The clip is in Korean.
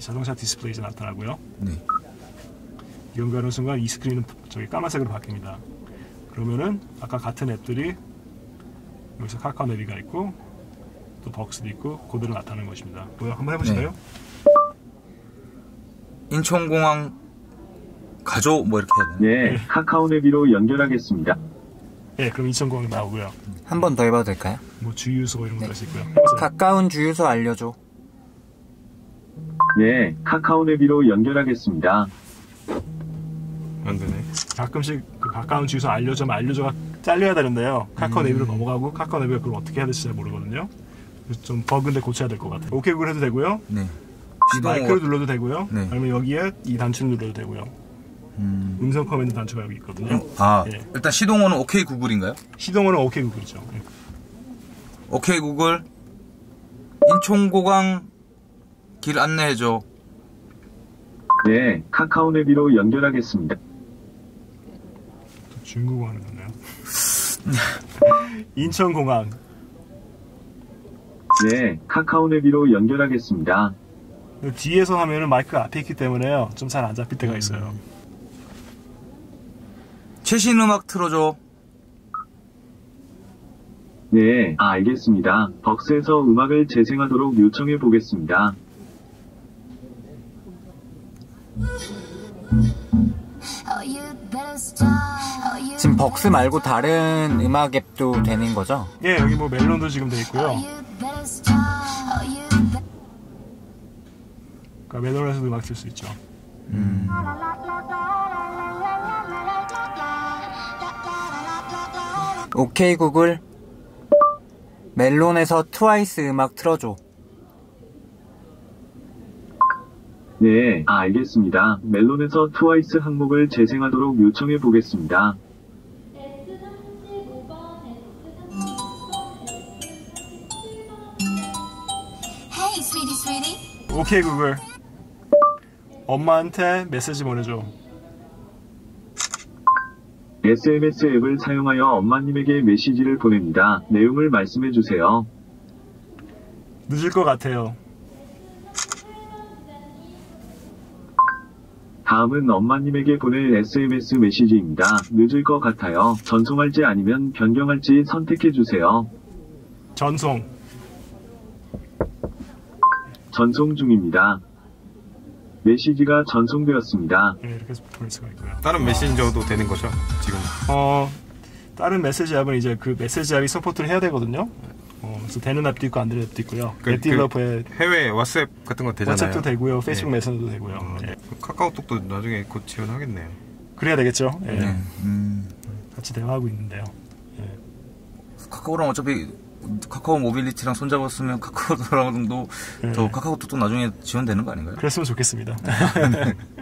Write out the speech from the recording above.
자동차 디스플레이 이제 나타나고요. 네. 연결하는 순간 이 스크린은 저기 까만색으로 바뀝니다. 그러면은 아까 같은 앱들이 여기서 카카오 내비가 있고 또 벅스도 있고 그대로 나타나는 것입니다. 뭐야 한번 해보실까요? 인천공항 가죠? 뭐 이렇게 해야 되나? 네, 카카오 내비로 연결하겠습니다. 네, 그럼 인천공항 나오고요. 한 번 더 해봐도 될까요? 뭐 주유소 이런 것도 할수 있고요. 해보세요. 가까운 주유소 알려줘. 네, 카카오 내비로 연결하겠습니다. 안 되네. 가끔씩 그 가까운 주유소 알려줘면 알려줘가 잘려야 되는데요. 카카오 내비로 넘어가고 카카오 내비가 그걸 어떻게 해야 될지 잘 모르거든요. 좀 버그인데 고쳐야 될 것 같아요. 오케이 구글 해도 되고요. 네. 마이크를 눌러도 되고요. 네. 아니면 여기에 이 단추를 눌러도 되고요. 음. 음성 command 단추가 여기 있거든요. 아, 예. 일단 시동어는 오케이 구글인가요? 시동어는 오케이 구글이죠. 예. 오케이 구글 인천공항 길 안내해줘. 네, 카카오 내비로 연결하겠습니다. 또 중국어 하는 거네요. 인천공항. 네, 카카오 내비로 연결하겠습니다. 뒤에서 하면은 마이크가 앞에 있기 때문에요. 좀 잘 안 잡힐 때가 있어요. 최신 음악 틀어줘. 네, 아, 알겠습니다. 벅스에서 음악을 재생하도록 요청해 보겠습니다. 지금 벅스 말고 다른 음악 앱도 되는 거죠? 예, 여기 뭐 멜론도 지금 돼 있고요. 그러니까 멜론에서도 음악 틀수 있죠. 오케이 구글 멜론에서 트와이스 음악 틀어줘. 네, 아, 알겠습니다. 멜론에서 트와이스 항목을 재생하도록 요청해 보겠습니다. Hey, sweetie, sweetie. 오케이 구글. 엄마한테 메시지 보내줘. SMS 앱을 사용하여 엄마님에게 메시지를 보냅니다. 내용을 말씀해 주세요. 늦을 것 같아요. 다음은 엄마님에게 보낼 SMS 메시지입니다. 늦을 것 같아요. 전송할지 아니면 변경할지 선택해 주세요. 전송. 전송 중입니다. 메시지가 전송되었습니다. 예, 이렇게 해서 보낼 수가 있고요. 다른 메신저도 되는 거죠? 지금. 어, 다른 메시지 앱은 이제 그 메시지 앱이 support를 해야 되거든요. 어, 그래서 되는 앱도 있고 안 되는 앱도 있고요. 그- 앱 developer에 해외 WhatsApp 같은 거 되잖아요. WhatsApp도 되고요, 페이스북 네. 메신저도 되고요. 어, 예. 카카오톡도 나중에 곧 지원하겠네요. 그래야 되겠죠. 예. 네. 음. 같이 대화하고 있는데요. 카카오랑 어차피 카카오 모빌리티랑 손잡았으면 카카오랑도 네. 저 카카오톡도 나중에 지원되는 거 아닌가요? 그랬으면 좋겠습니다.